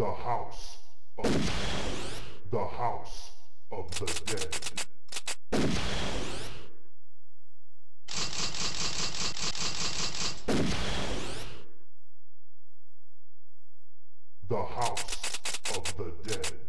The house of the house of the dead. The house of the dead.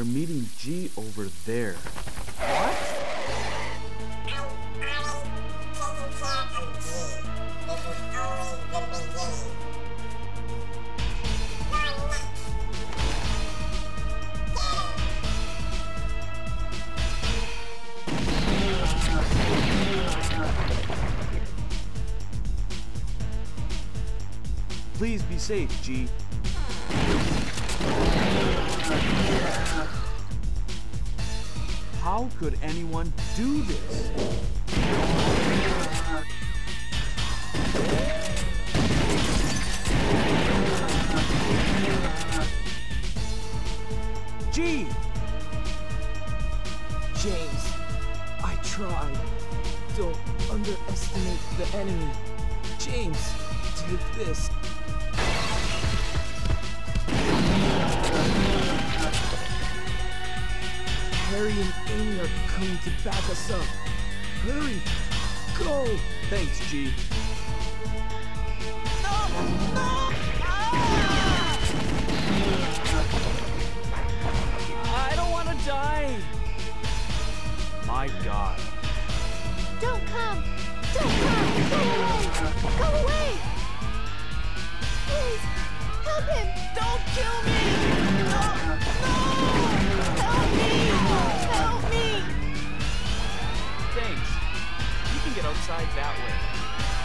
We're meeting G over there. What? Please be safe, G. How could anyone do this? G! James, I tried. Don't underestimate the enemy. James, take this. Harry and Amy are coming to back us up. Hurry, go! Thanks, G. Ah! I don't want to die. My God. Don't come! Don't come! Go away! Go away! Please, help him! Don't kill me! No! No! Help me! Can get outside that way.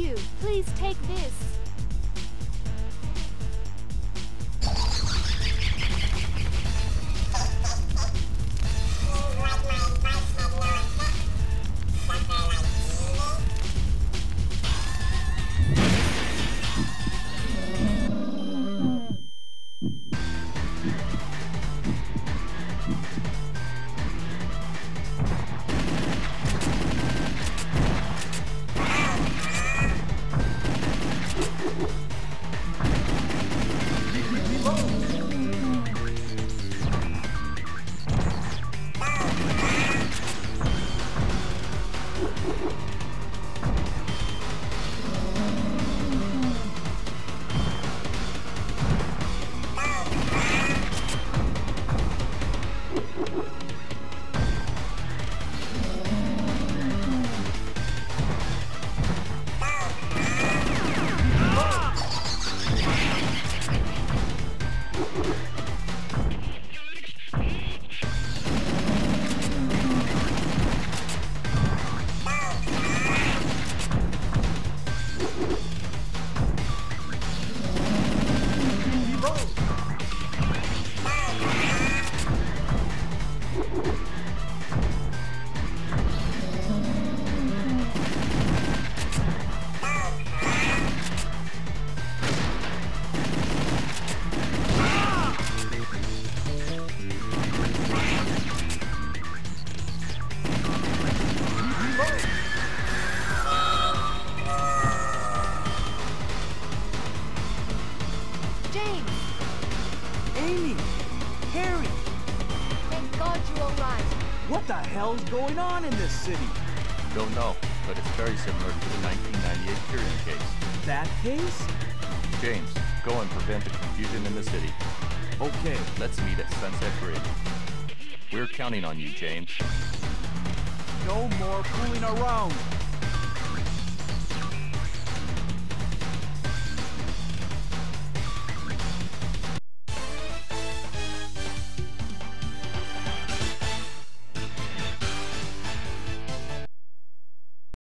You. Please take this. Hell's going on in this city? Don't know, but it's very similar to the 1998 Curien case. That case? James, go and prevent the confusion in the city. Okay. Let's meet at Sunset Bridge. We're counting on you, James. No more fooling around.